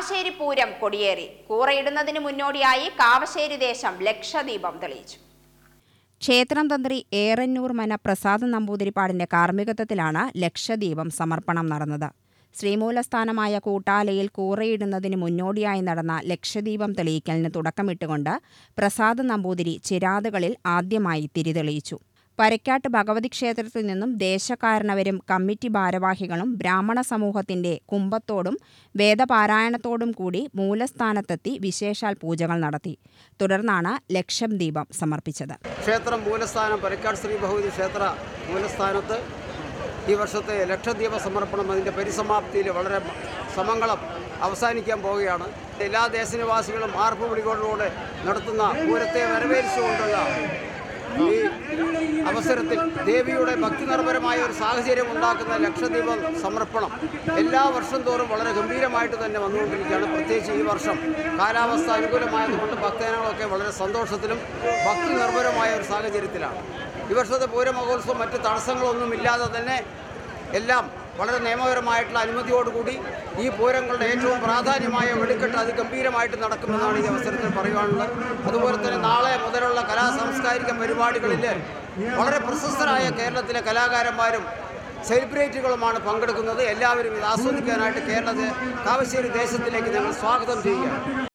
കാവശ്ശേരി പൂരം കൊടിയേറി. കൂറയിടുന്നതിന് മുന്നോടിയായി കാവശ്ശേരി ദേശം ലക്ഷദീപം തെളിയിച്ചു. ക്ഷേത്രം തന്ത്രി ഏറന്നൂർ മന പ്രസാദ് നമ്പൂതിരിപ്പാടിന്റെ കാർമ്മികത്വത്തിലാണ് ലക്ഷദീപം സമർപ്പണം നടന്നത്. ശ്രീമൂലസ്ഥാനമായ കൂട്ടാലയിൽ കൂറയിടുന്നതിന് മുന്നോടിയായി നടന്ന ലക്ഷദീപം തെളിയിക്കലിന് തുടക്കമിട്ടുകൊണ്ട് പ്രസാദ് നമ്പൂതിരി ചിരാതുകളിൽ ആദ്യമായി തിരിതെളിയിച്ചു. പരക്കാട്ട് ഭഗവതി ക്ഷേത്രത്തിൽ നിന്നും ദേശക്കാരണവരും കമ്മിറ്റി ഭാരവാഹികളും ബ്രാഹ്മണ സമൂഹത്തിന്റെ കുംഭത്തോടും വേദപാരായണത്തോടും കൂടി മൂലസ്ഥാനത്തെത്തി വിശേഷാൽ പൂജകൾ നടത്തി. തുടർന്നാണ് ലക്ഷം ദീപം സമർപ്പിച്ചത്. ക്ഷേത്രം മൂലസ്ഥാനം പരക്കാട് ശ്രീ ഭഗവതി ക്ഷേത്ര മൂലസ്ഥാനത്ത് ഈ വർഷത്തെ ലക്ഷദ്വീപ സമർപ്പണം അതിന്റെ പരിസമാപ്തിയിൽ വളരെ സമംഗളം അവസാനിക്കാൻ പോവുകയാണ്. എല്ലാ ദേശനിവാസികളും ആർപ്പ് വിളികളോടെ നടത്തുന്ന പൂരത്തെ വരവേൽച്ചുകൊണ്ടുള്ള അവസരത്തിൽ ദേവിയുടെ ഭക്തിനിർഭരമായ ഒരു സാഹചര്യം ഉണ്ടാക്കുന്ന ലക്ഷദ്വീപ സമർപ്പണം എല്ലാ വർഷം തോറും വളരെ ഗംഭീരമായിട്ട് തന്നെ വന്നുകൊണ്ടിരിക്കുകയാണ്. പ്രത്യേകിച്ച് ഈ വർഷം കാലാവസ്ഥ അനുകൂലമായതുകൊണ്ട് ഭക്തജനങ്ങളൊക്കെ വളരെ സന്തോഷത്തിലും ഭക്തി നിർഭരമായ ഒരു സാഹചര്യത്തിലാണ്. ഈ വർഷത്തെ പൂരമഹോത്സവം മറ്റ് തടസ്സങ്ങളൊന്നുമില്ലാതെ തന്നെ എല്ലാം വളരെ നിയമപരമായിട്ടുള്ള അനുമതിയോടുകൂടി ഈ പൂരങ്ങളുടെ ഏറ്റവും പ്രാധാന്യമായ വെടിക്കെട്ട് അതിഗംഭീരമായിട്ട് നടക്കുമെന്നാണ് ഈ അവസരത്തിൽ പറയുവാനുള്ളത്. അതുപോലെ തന്നെ നാളെ മുതലുള്ള കലാ സാംസ്കാരിക പരിപാടികളിൽ വളരെ പ്രശസ്തരായ കേരളത്തിലെ കലാകാരന്മാരും സെലിബ്രിറ്റികളുമാണ് പങ്കെടുക്കുന്നത്. എല്ലാവരും ഇത് ആസ്വദിക്കാനായിട്ട് കേരളത്തെ കാവശ്ശേരി ദേശത്തിലേക്ക് ഞങ്ങൾ സ്വാഗതം ചെയ്യുകയാണ്.